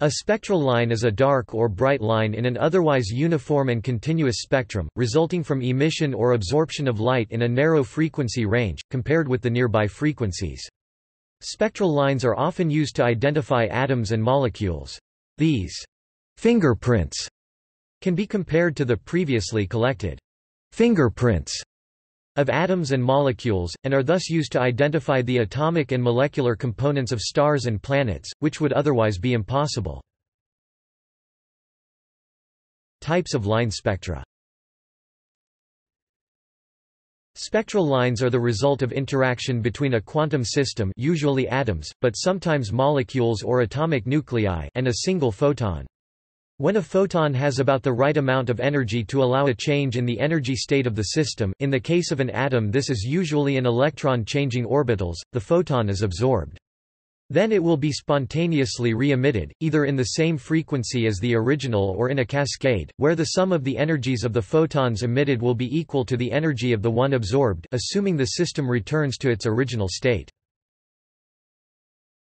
A spectral line is a dark or bright line in an otherwise uniform and continuous spectrum, resulting from emission or absorption of light in a narrow frequency range, compared with the nearby frequencies. Spectral lines are often used to identify atoms and molecules. These fingerprints can be compared to the previously collected fingerprints of atoms and molecules, and are thus used to identify the atomic and molecular components of stars and planets, which would otherwise be impossible. Types of line spectra Spectral lines are the result of interaction between a quantum system usually atoms, but sometimes molecules or atomic nuclei and a single photon. When a photon has about the right amount of energy to allow a change in the energy state of the system in the case of an atom this is usually an electron-changing orbitals, the photon is absorbed. Then it will be spontaneously re-emitted, either in the same frequency as the original or in a cascade, where the sum of the energies of the photons emitted will be equal to the energy of the one absorbed assuming the system returns to its original state.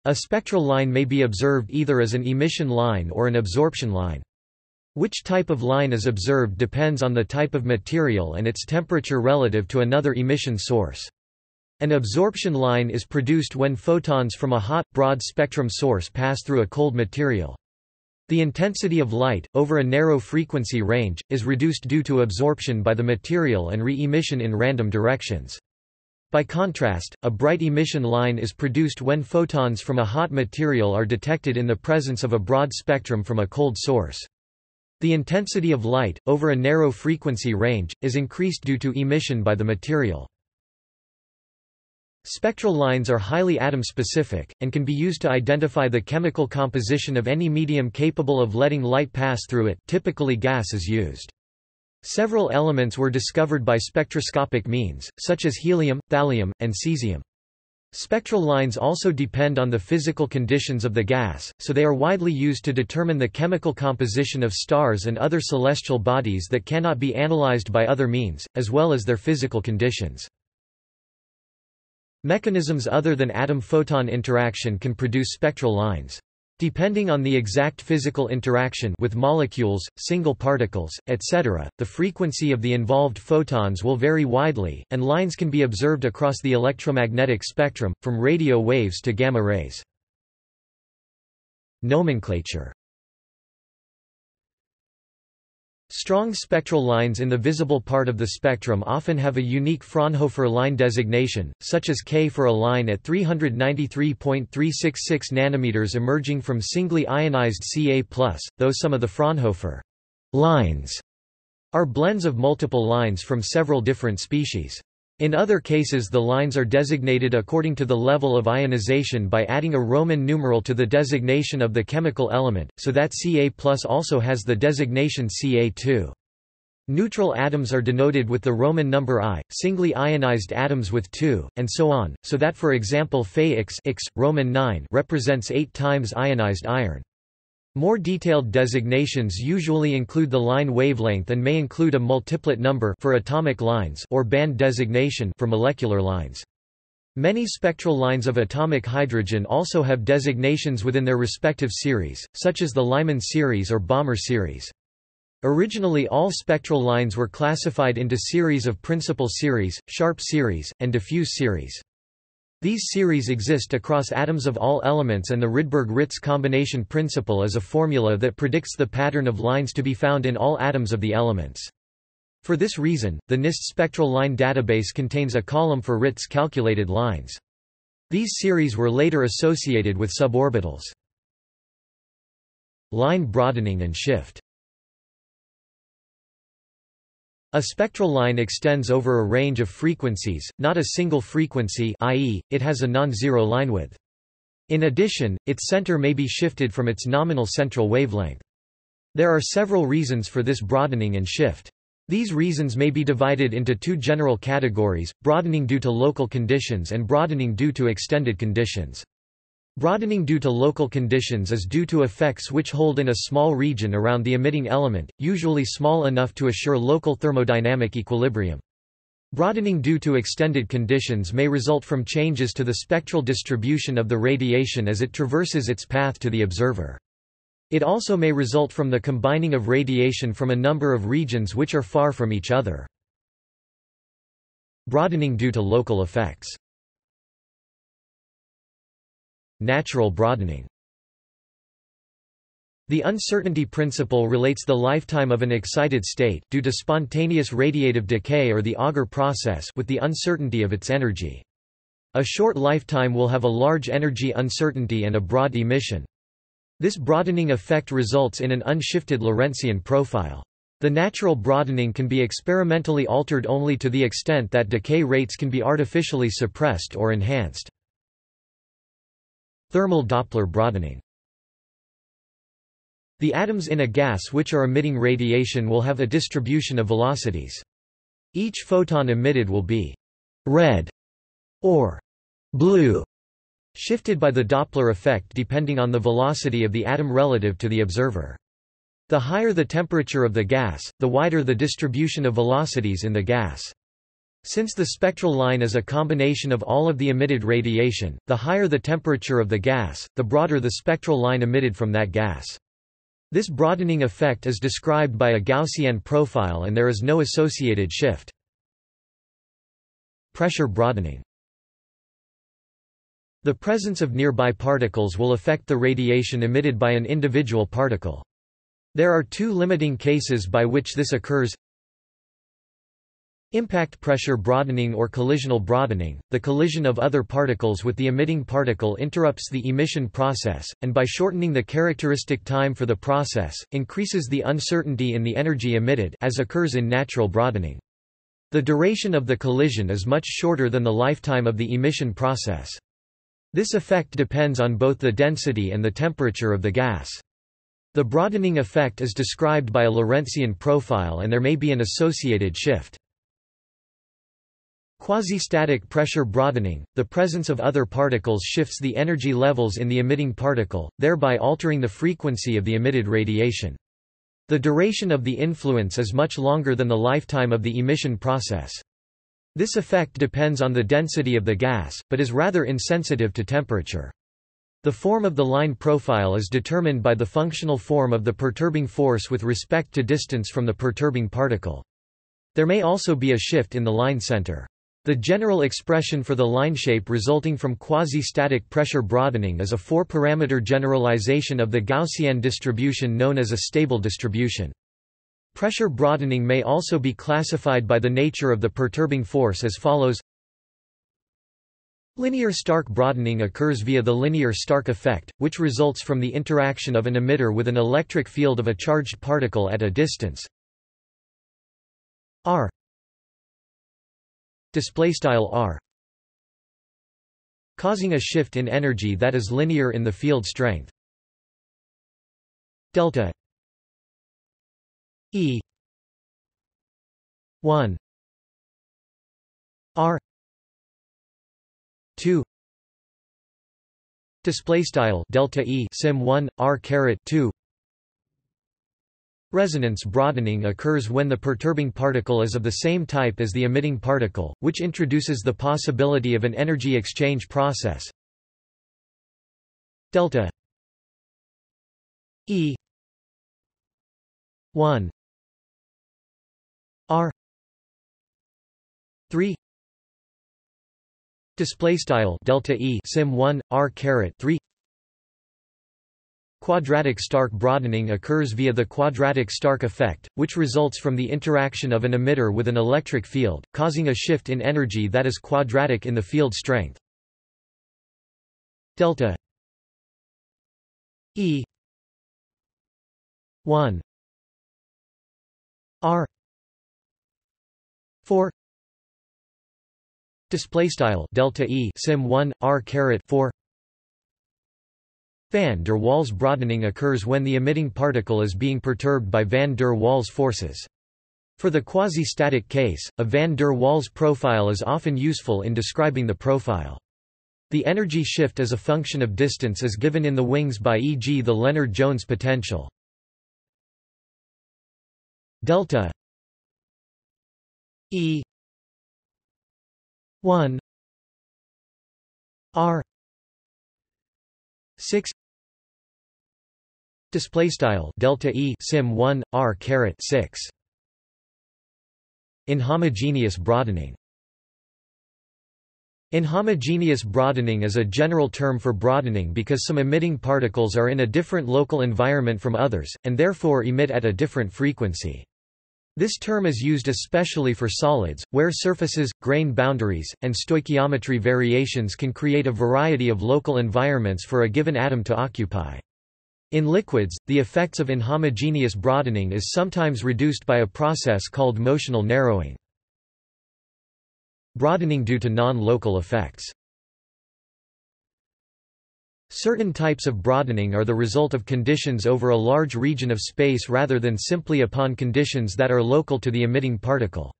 A spectral line may be observed either as an emission line or an absorption line. Which type of line is observed depends on the type of material and its temperature relative to another emission source. An absorption line is produced when photons from a hot, broad-spectrum source pass through a cold material. The intensity of light, over a narrow frequency range, is reduced due to absorption by the material and re-emission in random directions. By contrast, a bright emission line is produced when photons from a hot material are detected in the presence of a broad spectrum from a cold source. The intensity of light, over a narrow frequency range, is increased due to emission by the material. Spectral lines are highly atom-specific, and can be used to identify the chemical composition of any medium capable of letting light pass through it typically gas is used. Several elements were discovered by spectroscopic means, such as helium, thallium, and cesium. Spectral lines also depend on the physical conditions of the gas, so they are widely used to determine the chemical composition of stars and other celestial bodies that cannot be analyzed by other means, as well as their physical conditions. Mechanisms other than atom-photon interaction can produce spectral lines. Depending on the exact physical interaction with molecules, single particles, etc., the frequency of the involved photons will vary widely, and lines can be observed across the electromagnetic spectrum, from radio waves to gamma rays. Nomenclature Strong spectral lines in the visible part of the spectrum often have a unique Fraunhofer line designation, such as K for a line at 393.366 nanometers emerging from singly ionized Ca+, though some of the Fraunhofer lines are blends of multiple lines from several different species. In other cases the lines are designated according to the level of ionization by adding a Roman numeral to the designation of the chemical element, so that Ca also has the designation Ca2. Neutral atoms are denoted with the Roman number I, singly ionized atoms with 2, and so on, so that for example Fe Roman 9 represents 8 times ionized iron. More detailed designations usually include the line wavelength and may include a multiplet number for atomic lines or band designation for molecular lines. Many spectral lines of atomic hydrogen also have designations within their respective series, such as the Lyman series or Balmer series. Originally all spectral lines were classified into series of principal series, Sharp series, and diffuse series. These series exist across atoms of all elements and the Rydberg-Ritz combination principle is a formula that predicts the pattern of lines to be found in all atoms of the elements. For this reason, the NIST spectral line database contains a column for Ritz calculated lines. These series were later associated with suborbitals. Line broadening and shift A spectral line extends over a range of frequencies, not a single frequency i.e., it has a non-zero linewidth. In addition, its center may be shifted from its nominal central wavelength. There are several reasons for this broadening and shift. These reasons may be divided into two general categories, broadening due to local conditions and broadening due to extended conditions. Broadening due to local conditions is due to effects which hold in a small region around the emitting element, usually small enough to assure local thermodynamic equilibrium. Broadening due to extended conditions may result from changes to the spectral distribution of the radiation as it traverses its path to the observer. It also may result from the combining of radiation from a number of regions which are far from each other. Broadening due to local effects Natural broadening the uncertainty principle relates the lifetime of an excited state due to spontaneous radiative decay or the Auger process with the uncertainty of its energy. A short lifetime will have a large energy uncertainty and a broad emission. This broadening effect results in an unshifted Lorentzian profile. The natural broadening can be experimentally altered only to the extent that decay rates can be artificially suppressed or enhanced. Thermal Doppler broadening the atoms in a gas which are emitting radiation will have a distribution of velocities. Each photon emitted will be red or blue, shifted by the Doppler effect depending on the velocity of the atom relative to the observer. The higher the temperature of the gas, the wider the distribution of velocities in the gas. Since the spectral line is a combination of all of the emitted radiation, the higher the temperature of the gas, the broader the spectral line emitted from that gas. This broadening effect is described by a Gaussian profile and there is no associated shift. Pressure broadening The presence of nearby particles will affect the radiation emitted by an individual particle. There are two limiting cases by which this occurs Impact pressure broadening or collisional broadening, the collision of other particles with the emitting particle interrupts the emission process, and by shortening the characteristic time for the process, increases the uncertainty in the energy emitted as occurs in natural broadening. The duration of the collision is much shorter than the lifetime of the emission process. This effect depends on both the density and the temperature of the gas. The broadening effect is described by a Lorentzian profile and there may be an associated shift. Quasi-static pressure broadening, the presence of other particles shifts the energy levels in the emitting particle, thereby altering the frequency of the emitted radiation. The duration of the influence is much longer than the lifetime of the emission process. This effect depends on the density of the gas, but is rather insensitive to temperature. The form of the line profile is determined by the functional form of the perturbing force with respect to distance from the perturbing particle. There may also be a shift in the line center. The general expression for the line shape resulting from quasi-static pressure broadening is a four-parameter generalization of the Gaussian distribution known as a stable distribution. Pressure broadening may also be classified by the nature of the perturbing force as follows Linear Stark broadening occurs via the linear Stark effect, which results from the interaction of an emitter with an electric field of a charged particle at a distance r display style r causing a shift in energy that is linear in the field strength. Delta e 1 r 2 display style delta e sim 1 r caret 2 Resonance broadening occurs when the perturbing particle is of the same type as the emitting particle, which introduces the possibility of an energy exchange process. Delta E 1 R 3 display style delta E sim 1 R caret 3 Quadratic Stark broadening occurs via the quadratic Stark effect, which results from the interaction of an emitter with an electric field, causing a shift in energy that is quadratic in the field strength. Delta E 1 R 4 display style delta E sim 1 R caret 4 Van der Waals broadening occurs when the emitting particle is being perturbed by van der Waals forces. For the quasi-static case, a van der Waals profile is often useful in describing the profile. The energy shift as a function of distance is given in the wings by e.g. the Lennard-Jones potential. Delta E 1 R 6 display style delta e sim 1 r caret 6 inhomogeneous broadening Inhomogeneous broadening is a general term for broadening because some emitting particles are in a different local environment from others, and therefore emit at a different frequency. This term is used especially for solids, where surfaces, grain boundaries, and stoichiometry variations can create a variety of local environments for a given atom to occupy. In liquids, the effects of inhomogeneous broadening is sometimes reduced by a process called motional narrowing. Broadening due to non-local effects Certain types of broadening are the result of conditions over a large region of space rather than simply upon conditions that are local to the emitting particle.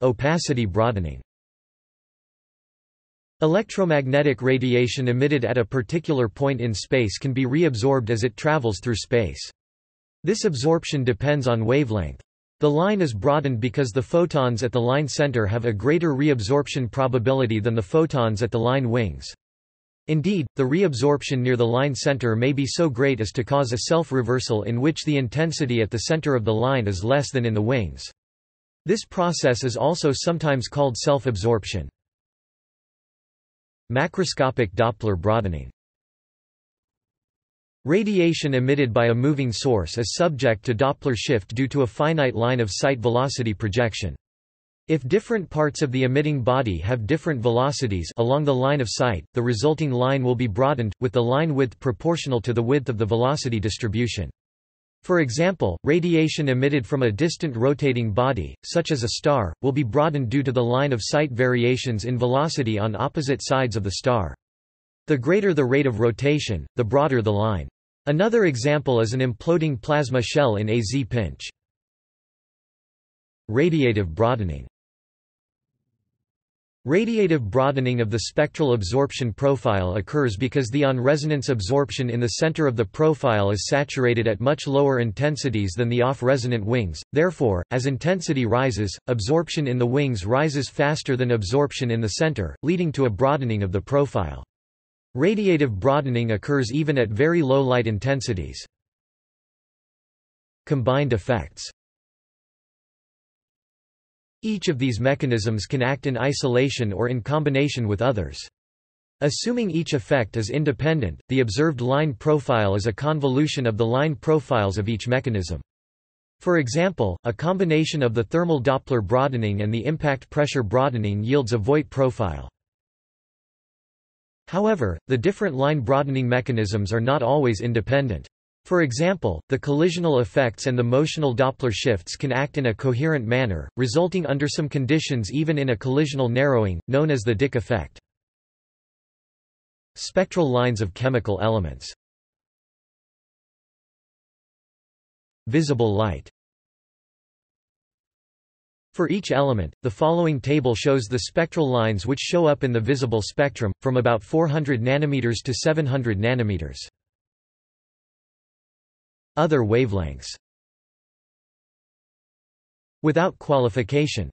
Opacity broadening Electromagnetic radiation emitted at a particular point in space can be reabsorbed as it travels through space. This absorption depends on wavelength. The line is broadened because the photons at the line center have a greater reabsorption probability than the photons at the line wings. Indeed, the reabsorption near the line center may be so great as to cause a self-reversal in which the intensity at the center of the line is less than in the wings. This process is also sometimes called self-absorption. Macroscopic Doppler broadening Radiation emitted by a moving source is subject to Doppler shift due to a finite line of sight velocity projection. If different parts of the emitting body have different velocities along the line of sight, the resulting line will be broadened, with the line width proportional to the width of the velocity distribution. For example, radiation emitted from a distant rotating body, such as a star, will be broadened due to the line of sight variations in velocity on opposite sides of the star. The greater the rate of rotation, the broader the line. Another example is an imploding plasma shell in a Z-pinch. Radiative broadening Radiative broadening of the spectral absorption profile occurs because the on-resonance absorption in the center of the profile is saturated at much lower intensities than the off-resonant wings, therefore, as intensity rises, absorption in the wings rises faster than absorption in the center, leading to a broadening of the profile. Radiative broadening occurs even at very low light intensities. Combined effects each of these mechanisms can act in isolation or in combination with others. Assuming each effect is independent, the observed line profile is a convolution of the line profiles of each mechanism. For example, a combination of the thermal Doppler broadening and the impact pressure broadening yields a Voigt profile. However, the different line broadening mechanisms are not always independent. For example, the collisional effects and the motional Doppler shifts can act in a coherent manner, resulting under some conditions even in a collisional narrowing, known as the Dicke effect. Spectral lines of chemical elements Visible light For each element, the following table shows the spectral lines which show up in the visible spectrum, from about 400 nanometers to 700 nanometers. Other wavelengths Without qualification.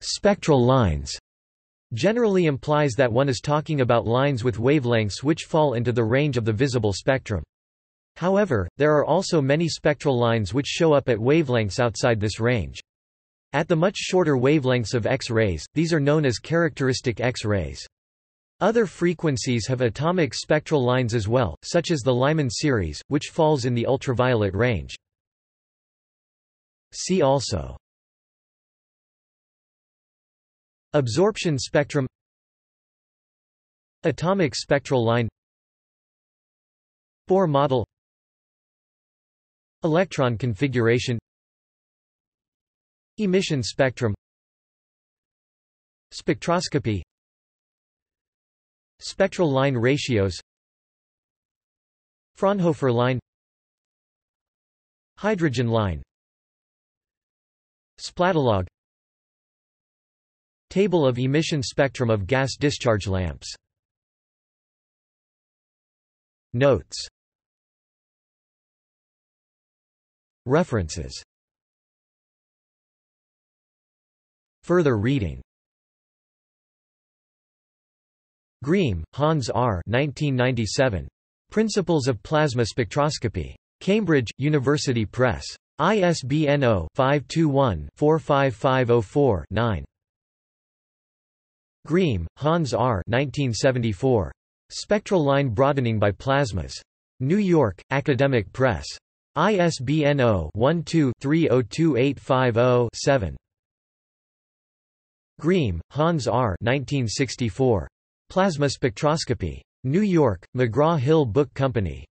Spectral lines generally implies that one is talking about lines with wavelengths which fall into the range of the visible spectrum. However, there are also many spectral lines which show up at wavelengths outside this range. At the much shorter wavelengths of X-rays, these are known as characteristic X-rays. Other frequencies have atomic spectral lines as well, such as the Lyman series, which falls in the ultraviolet range. See also. Absorption spectrum. Atomic spectral line. Bohr model. Electron configuration. Emission spectrum. Spectroscopy Spectral line ratios. Fraunhofer line. Hydrogen line. Splatalogue Table of emission spectrum of gas discharge lamps. Notes. References. Further reading Griem, Hans R. 1997. Principles of Plasma Spectroscopy. Cambridge, University Press. ISBN 0-521-45504-9. Griem, Hans R. 1974. Spectral line broadening by plasmas. New York, Academic Press. ISBN 0-12-302850-7. Griem, Hans R. 1964. Plasma Spectroscopy. New York, McGraw-Hill Book Company.